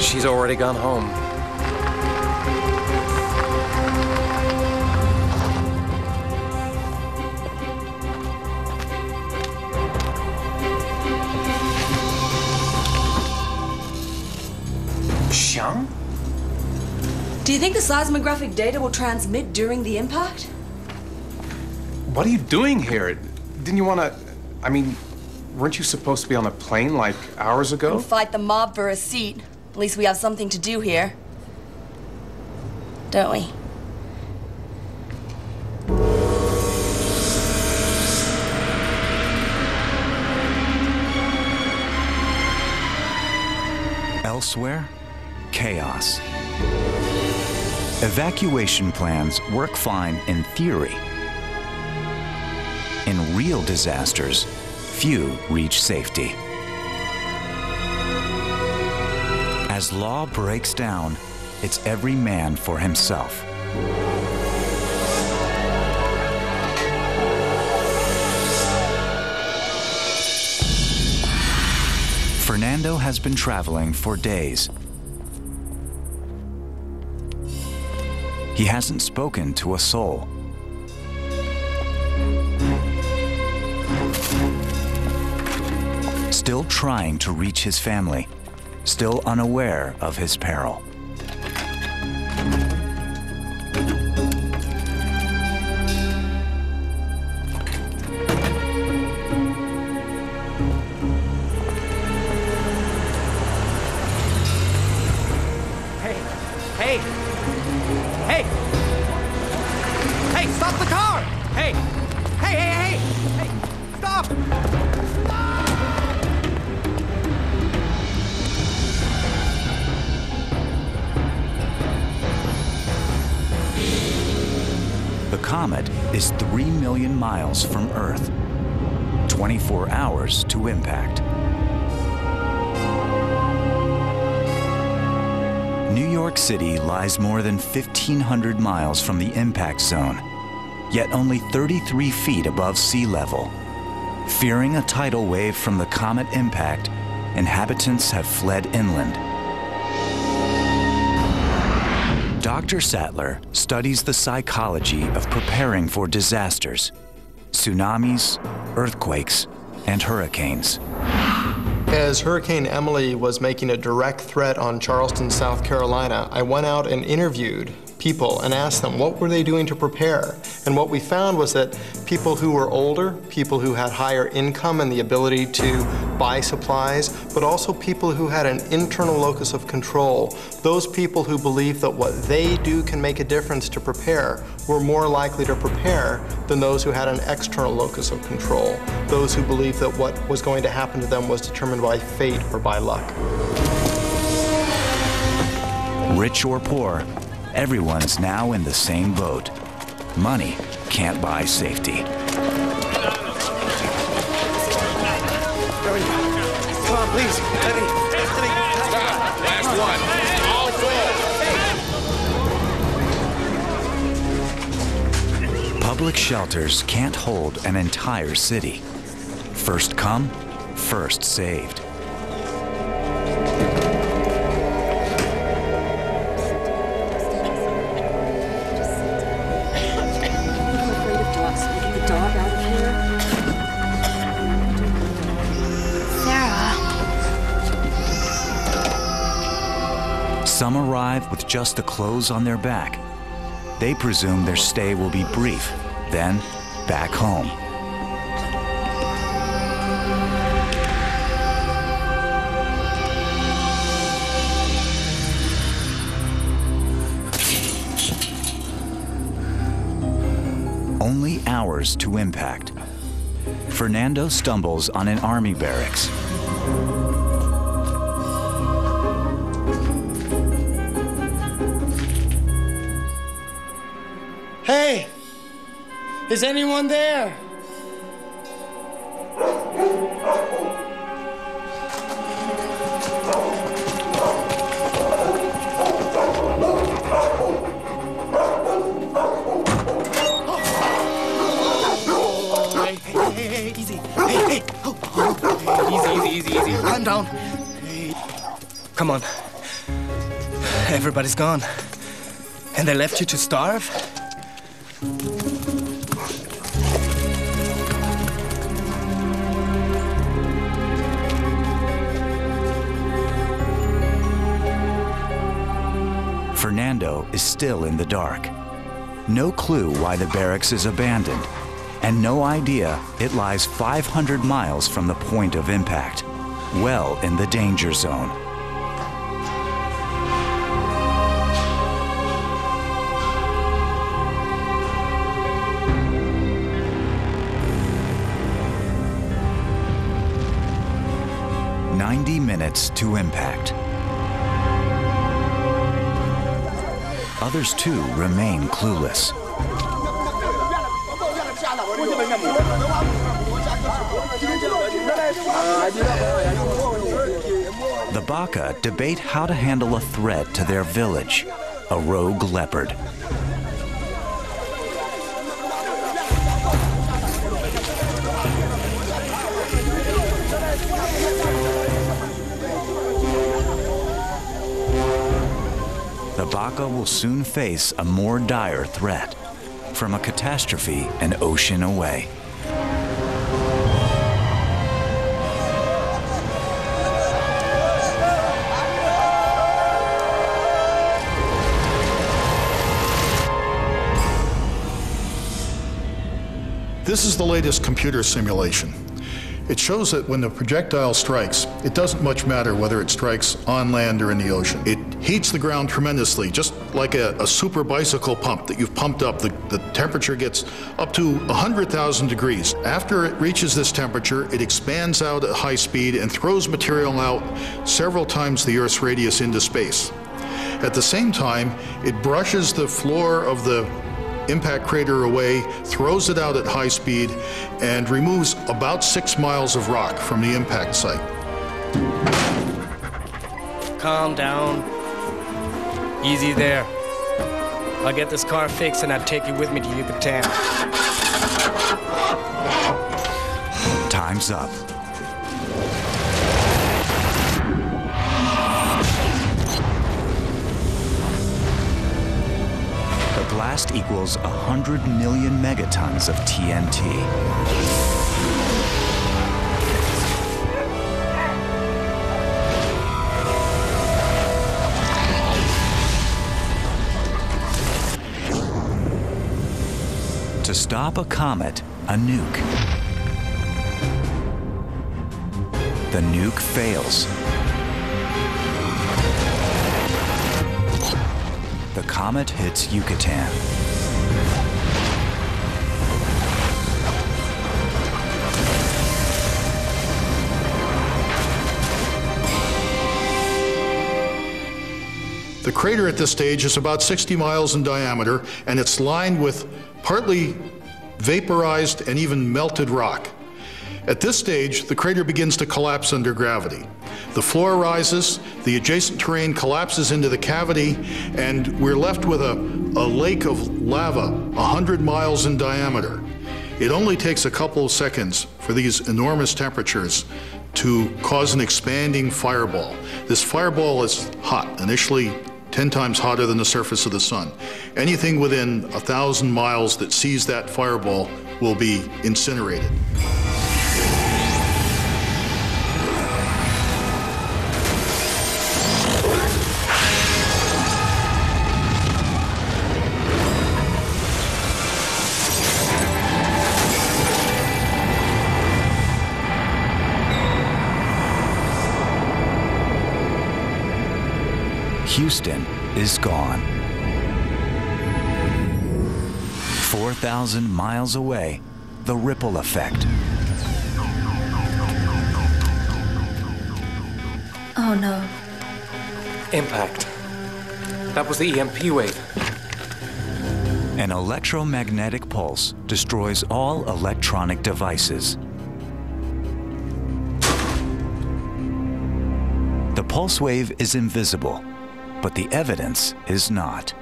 She's already gone home. Xiang? Do you think the seismographic data will transmit during the impact? What are you doing here? Didn't you want to. I mean, weren't you supposed to be on a plane like hours ago? Fight the mob for a seat. At least we have something to do here. Don't we? Elsewhere, chaos. Evacuation plans work fine in theory. In real disasters, few reach safety. As law breaks down, it's every man for himself. Fernando has been traveling for days. He hasn't spoken to a soul. Still trying to reach his family, still unaware of his peril. Hey, hey, comet is 3 million miles from Earth, 24 hours to impact. New York City lies more than 1,500 miles from the impact zone, yet only 33 feet above sea level. Fearing a tidal wave from the comet impact, inhabitants have fled inland. Dr. Sattler studies the psychology of preparing for disasters, tsunamis, earthquakes, and hurricanes. As Hurricane Emily was making a direct threat on Charleston, South Carolina, I went out and interviewed people and asked them what were they doing to prepare. And what we found was that people who were older, people who had higher income and the ability to buy supplies, but also people who had an internal locus of control, those people who believe that what they do can make a difference to prepare, were more likely to prepare than those who had an external locus of control, those who believed that what was going to happen to them was determined by fate or by luck. Rich or poor, everyone's now in the same boat. Money can't buy safety. Come on, please, let me, Last one. All full. Public shelters can't hold an entire city. First come, first saved. Some arrive with just the clothes on their back. They presume their stay will be brief, then back home. Only hours to impact. Fernando stumbles on an army barracks. Hey! Is anyone there? Calm down. Come on. Everybody's gone. And they left you to starve? Fernando is still in the dark. No clue why the barracks is abandoned, and no idea it lies 500 miles from the point of impact, well in the danger zone. Ninety minutes to impact. Others too remain clueless. The Baka debate how to handle a threat to their village, a rogue leopard. Will soon face a more dire threat from a catastrophe an ocean away. This is the latest computer simulation. It shows that when the projectile strikes, it doesn't much matter whether it strikes on land or in the ocean. It heats the ground tremendously, just like a, a super bicycle pump that you've pumped up. The, the temperature gets up to 100,000 degrees. After it reaches this temperature, it expands out at high speed and throws material out several times the Earth's radius into space. At the same time, it brushes the floor of the impact crater away, throws it out at high speed, and removes about six miles of rock from the impact site. Calm down. Easy there. I'll get this car fixed and I'll take you with me to Yucatan. Time's up. The blast equals 100 million megatons of TNT. Stop a comet, a nuke. The nuke fails. The comet hits Yucatan. The crater at this stage is about 60 miles in diameter, and it's lined with partly vaporized and even melted rock. At this stage, the crater begins to collapse under gravity. The floor rises, the adjacent terrain collapses into the cavity, and we're left with a, a lake of lava 100 miles in diameter. It only takes a couple of seconds for these enormous temperatures to cause an expanding fireball. This fireball is hot, initially 10 times hotter than the surface of the sun. Anything within a thousand miles that sees that fireball will be incinerated. Houston is gone. 4,000 miles away, the ripple effect. Oh no. Impact. That was the EMP wave. An electromagnetic pulse destroys all electronic devices. The pulse wave is invisible, but the evidence is not.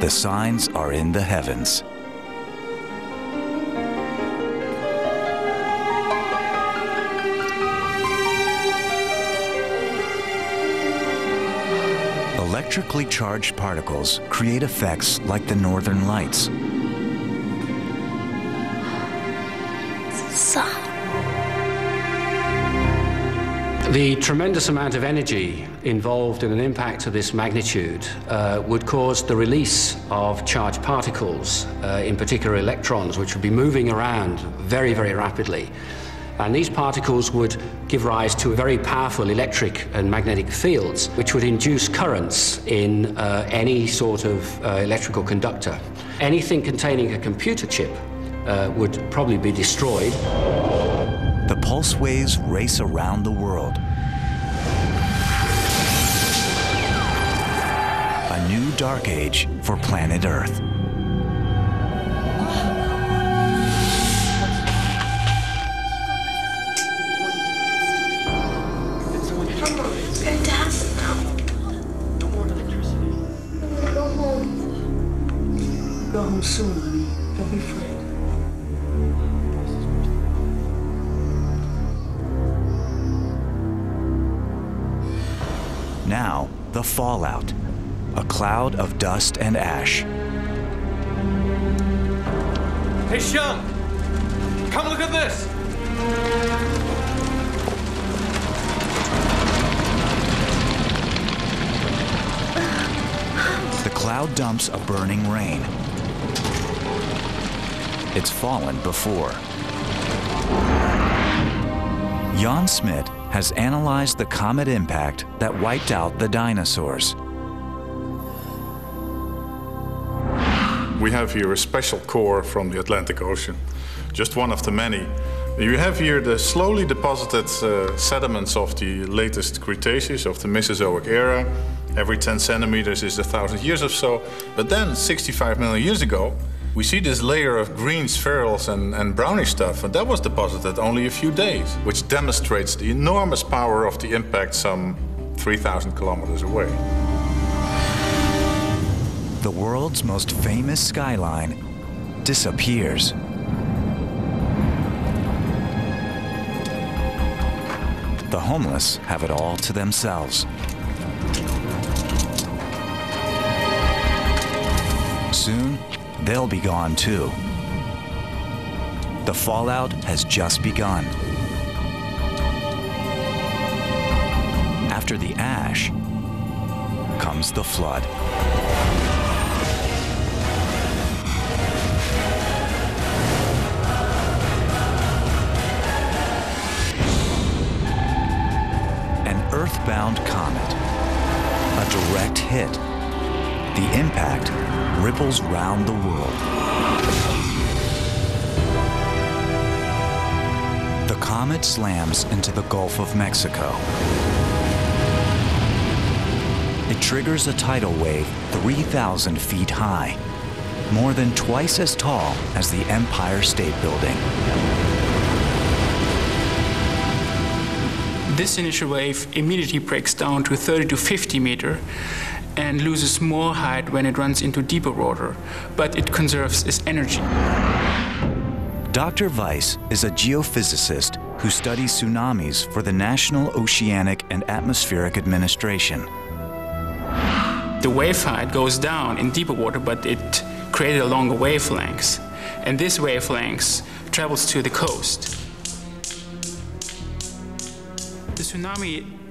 The signs are in the heavens. Electrically charged particles create effects like the northern lights. The tremendous amount of energy involved in an impact of this magnitude uh, would cause the release of charged particles, uh, in particular electrons, which would be moving around very, very rapidly. And these particles would give rise to very powerful electric and magnetic fields, which would induce currents in uh, any sort of uh, electrical conductor. Anything containing a computer chip uh, would probably be destroyed. The pulse waves race around the world. A new dark age for planet Earth. Soon, the fallout. A cloud of dust and ash. Hey, Sean! Come look at this! The cloud dumps a burning rain. It's fallen before. Jan Smit has analyzed the comet impact that wiped out the dinosaurs. We have here a special core from the Atlantic Ocean, just one of the many. You have here the slowly deposited uh, sediments of the latest Cretaceous, of the Mesozoic era. Every 10 centimeters is a thousand years or so. But then, 65 million years ago, we see this layer of green spherules and, and brownish stuff, and that was deposited only a few days, which demonstrates the enormous power of the impact some 3,000 kilometers away. The world's most famous skyline disappears. The homeless have it all to themselves. Soon, they'll be gone too. The fallout has just begun. After the ash comes the flood. An earthbound comet. A direct hit. The impact ripples round the world. The comet slams into the Gulf of Mexico. It triggers a tidal wave 3,000 feet high, more than twice as tall as the Empire State Building. This initial wave immediately breaks down to 30 to 50 meter and loses more height when it runs into deeper water, but it conserves its energy. Dr. Weiss is a geophysicist who studies tsunamis for the National Oceanic and Atmospheric Administration. The wave height goes down in deeper water, but it created a longer wavelength. And this wavelength travels to the coast. The tsunami